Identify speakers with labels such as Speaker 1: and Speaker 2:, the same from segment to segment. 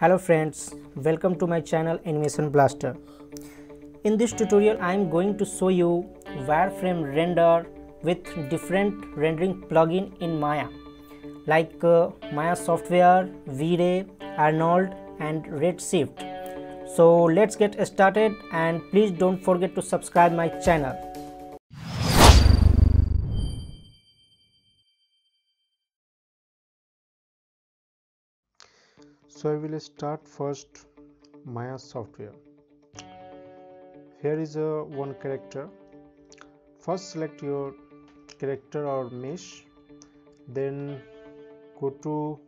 Speaker 1: Hello friends, welcome to my channel Animation Blaster. In this tutorial I am going to show you wireframe render with different rendering plugin in Maya like uh, Maya software, V-Ray, Arnold and Redshift. So let's get started and please don't forget to subscribe my channel.
Speaker 2: So I will start first Maya software. Here is a one character. First select your character or mesh then go to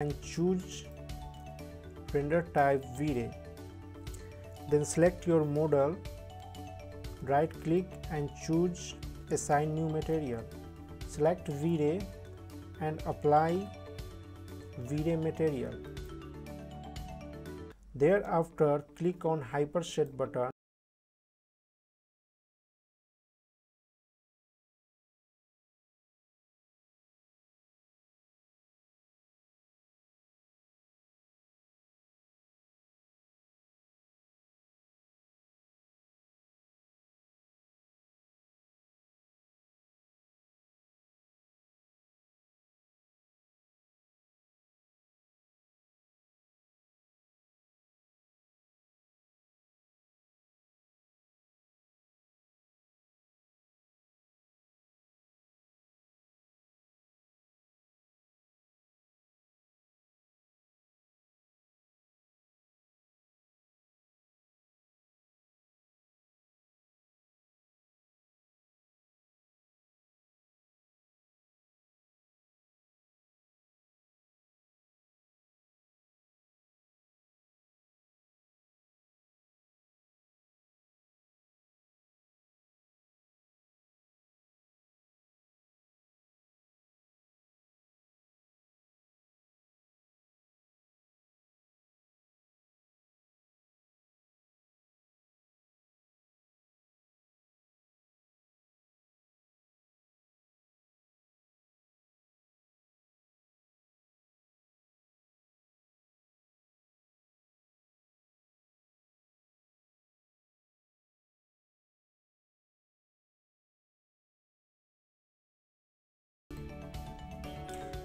Speaker 2: and choose render type V-Ray. Then select your model, right click and choose assign new material. Select V-Ray and apply V-Ray material. Thereafter click on Hypershade button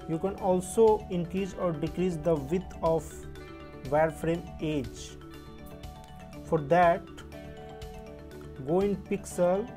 Speaker 2: You can also increase or decrease the width of wireframe edge. For that, go in pixel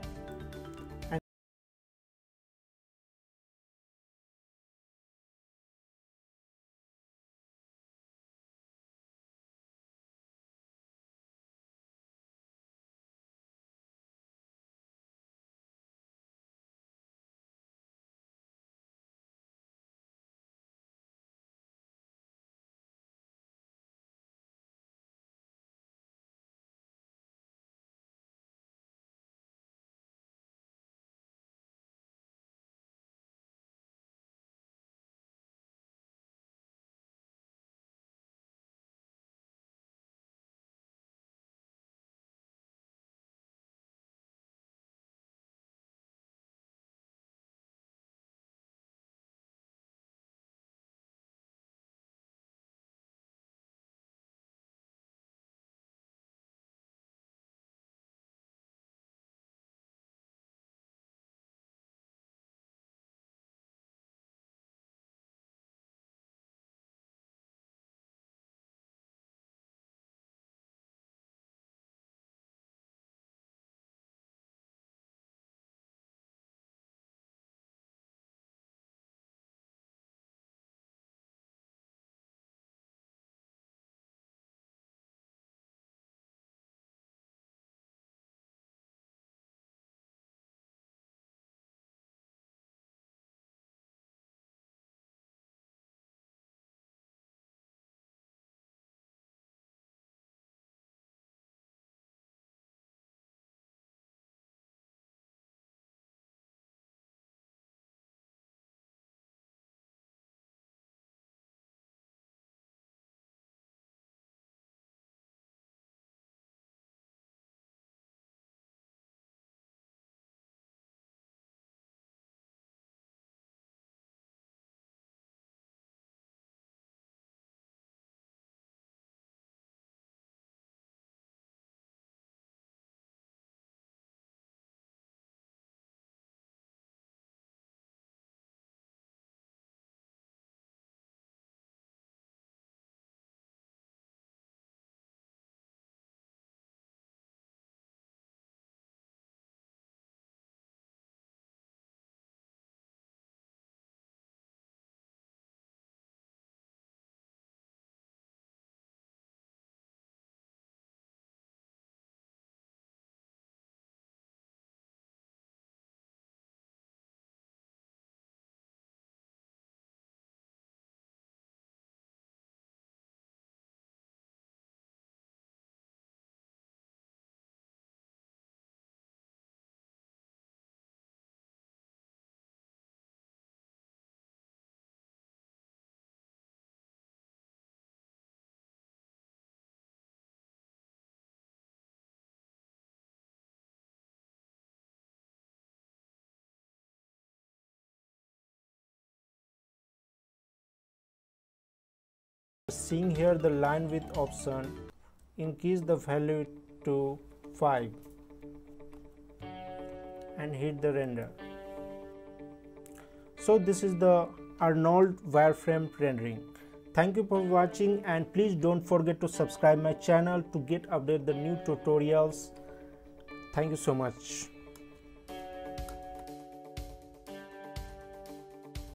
Speaker 2: seeing here the line width option increase the value to 5 and hit the render. So this is the Arnold wireframe rendering. Thank you for watching and please don't forget to subscribe my channel to get update the new tutorials. Thank you so much